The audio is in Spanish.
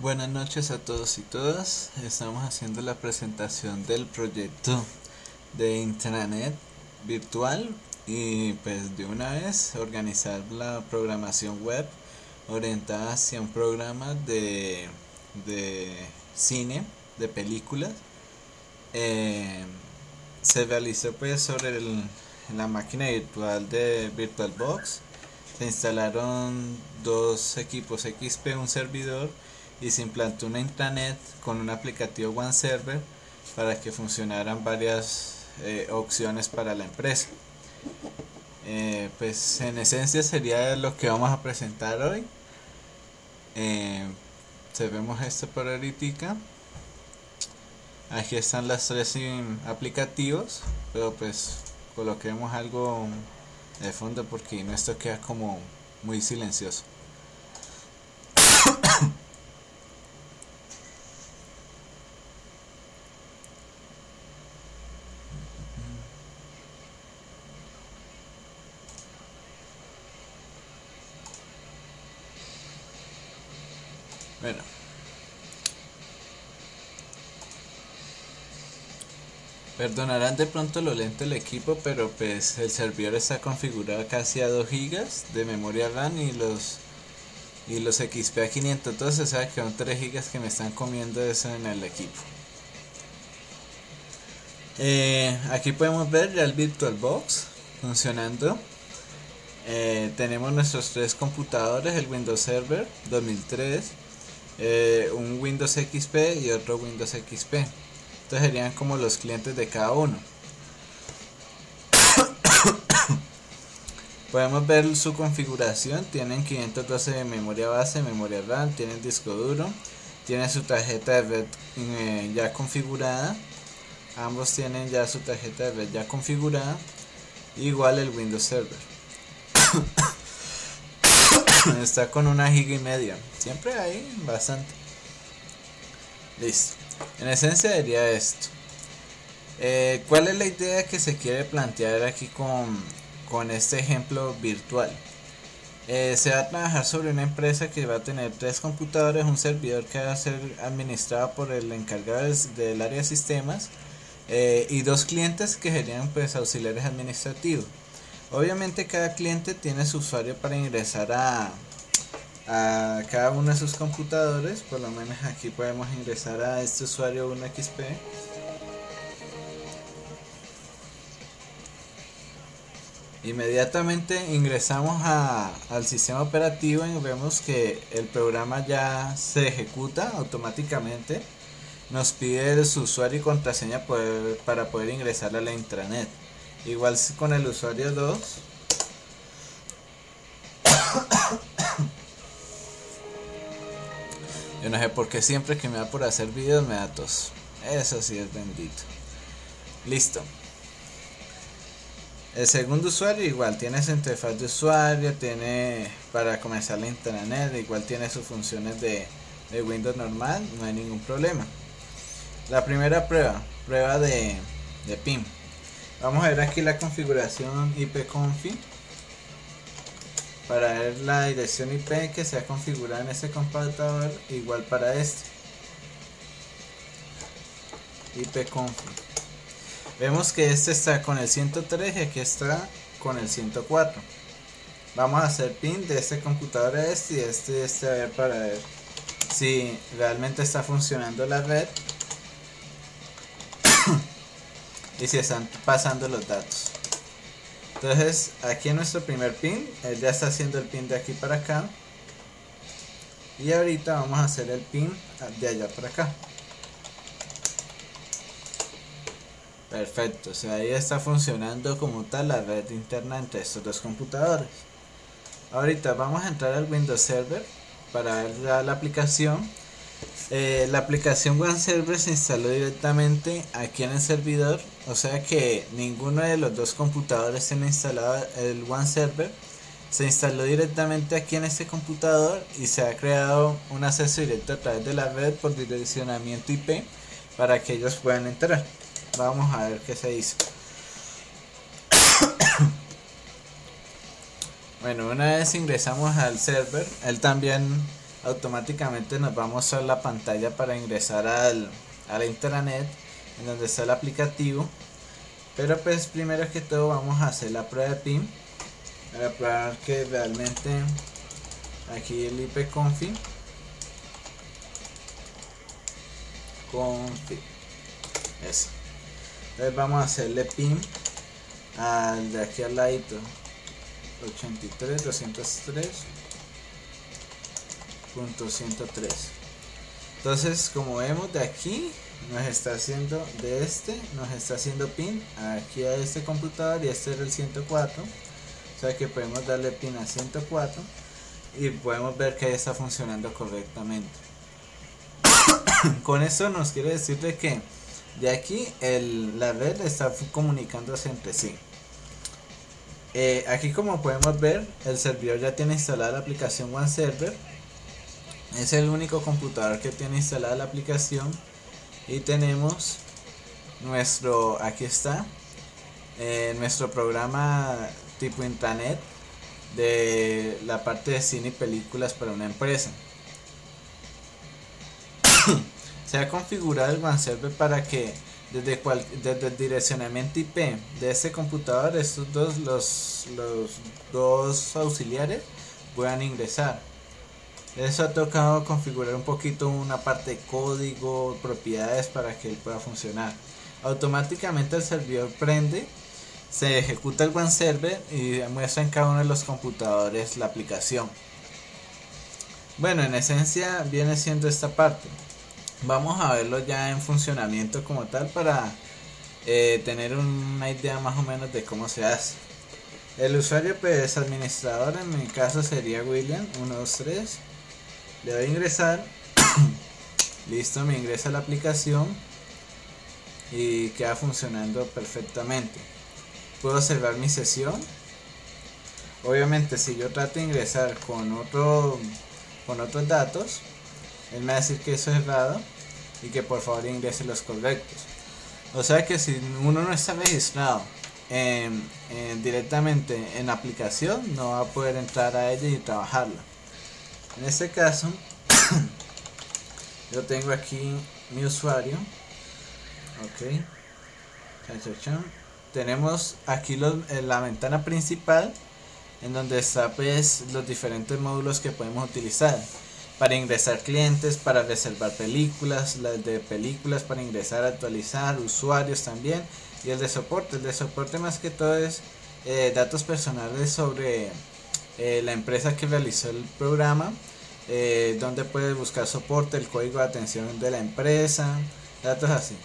Buenas noches a todos y todas. Estamos haciendo la presentación del proyecto de intranet virtual y pues de una vez organizar la programación web orientada hacia un programa de, de cine, de películas. Eh, se realizó pues sobre la máquina virtual de VirtualBox. Se instalaron dos equipos XP, un servidor y se implantó una intranet con un aplicativo OneServer para que funcionaran varias eh, opciones para la empresa. Eh, pues en esencia sería lo que vamos a presentar hoy. Eh, vemos esto por ahorita. Aquí están las tres aplicativos, pero pues coloquemos algo de fondo porque esto queda como muy silencioso. Bueno. Perdonarán de pronto lo lento el equipo, pero pues el servidor está configurado casi a 2 GB de memoria RAM y los y los XP a 512, o sea que son 3 GB que me están comiendo eso en el equipo. Eh, aquí podemos ver el VirtualBox funcionando. Eh, tenemos nuestros tres computadores, el Windows Server 2003, eh, un Windows XP y otro Windows XP. Estos serían como los clientes de cada uno. Podemos ver su configuración. Tienen 512 de memoria base, memoria RAM, tienen disco duro, tiene su tarjeta de red eh, ya configurada. Ambos tienen ya su tarjeta de red ya configurada. Igual el Windows Server. Está con una giga y media. Siempre hay bastante. Listo. En esencia diría esto. Eh, ¿Cuál es la idea que se quiere plantear aquí con, con este ejemplo virtual? Eh, se va a trabajar sobre una empresa que va a tener tres computadores, un servidor que va a ser administrado por el encargado del, área de sistemas eh, y dos clientes que serían pues auxiliares administrativos. Obviamente cada cliente tiene su usuario para ingresar a, cada uno de sus computadores. Por lo menos aquí podemos ingresar a este usuario 1xp. Inmediatamente ingresamos al sistema operativo y vemos que el programa ya se ejecuta automáticamente. Nos pide su usuario y contraseña para poder ingresar a la intranet. Igual con el usuario 2. Yo no sé por qué siempre que me da por hacer videos me da tos. Eso sí es bendito. Listo. El segundo usuario igual tiene su interfaz de usuario, tiene para comenzar la internet, igual tiene sus funciones de, de Windows normal, no hay ningún problema. La primera prueba, prueba de, de PIM. Vamos a ver aquí la configuración ipconfig para ver la dirección IP que se ha configurado en este computador igual para este. Ipconfig vemos que este está con el 103 y aquí está con el 104 vamos a hacer pin de este computador a este y este, este a ver para ver si realmente está funcionando la red y si están pasando los datos. Entonces, aquí en nuestro primer pin, él ya está haciendo el pin de aquí para acá. Y ahorita vamos a hacer el pin de allá para acá. Perfecto, o sea, ahí está funcionando como tal la red interna entre estos dos computadores. Ahorita vamos a entrar al Windows Server para ver la aplicación eh, la aplicación OneServer se instaló directamente aquí en el servidor, o sea que ninguno de los dos computadores tiene instalado el OneServer. Se instaló directamente aquí en este computador y se ha creado un acceso directo a través de la red por direccionamiento IP para que ellos puedan entrar. Vamos a ver qué se hizo. bueno, una vez ingresamos al server, él también automáticamente nos va a mostrar la pantalla para ingresar al, a intranet en donde está el aplicativo. Pero pues primero que todo vamos a hacer la prueba de PIN. Para probar que realmente aquí el IP config eso. Entonces vamos a hacerle pin al de aquí al ladito. 83 203.103 entonces como vemos de aquí nos está haciendo de este nos está haciendo pin aquí a este computador y este es el 104 o sea que podemos darle pin a 104 y podemos ver que está funcionando correctamente. Con eso nos quiere decir de que de aquí el, la red está comunicándose entre sí. Eh, aquí como podemos ver el servidor ya tiene instalada la aplicación OneServer es el único computador que tiene instalada la aplicación. Y tenemos nuestro aquí está eh, nuestro programa tipo intranet de la parte de cine y películas para una empresa. Se ha configurado el OneServer para que desde, cual, desde el direccionamiento IP de este computador estos dos los, los dos auxiliares puedan ingresar eso ha tocado configurar un poquito una parte de código, propiedades para que él pueda funcionar. Automáticamente el servidor prende, se ejecuta el One Server y muestra en cada uno de los computadores la aplicación. Bueno, en esencia viene siendo esta parte. Vamos a verlo ya en funcionamiento como tal para eh, tener una idea más o menos de cómo se hace. El usuario pues administrador en mi caso sería William 123 le doy a ingresar. Listo me ingresa la aplicación. Y queda funcionando perfectamente. Puedo cerrar mi sesión. Obviamente si yo trato de ingresar con otro con otros datos él me va a decir que eso es cerrado y que por favor ingrese los correctos. O sea que si uno no está registrado directamente en la aplicación no va a poder entrar a ella y trabajarla en este caso yo tengo aquí mi usuario. Ok. Tenemos aquí los, la ventana principal en donde está pues los diferentes módulos que podemos utilizar para ingresar clientes, para reservar películas, las de películas para ingresar, actualizar, usuarios también y el de soporte, el de soporte más que todo es eh, datos personales sobre eh, la empresa que realizó el programa, eh, donde puedes buscar soporte, el código de atención de la empresa, datos así.